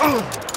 Ugh.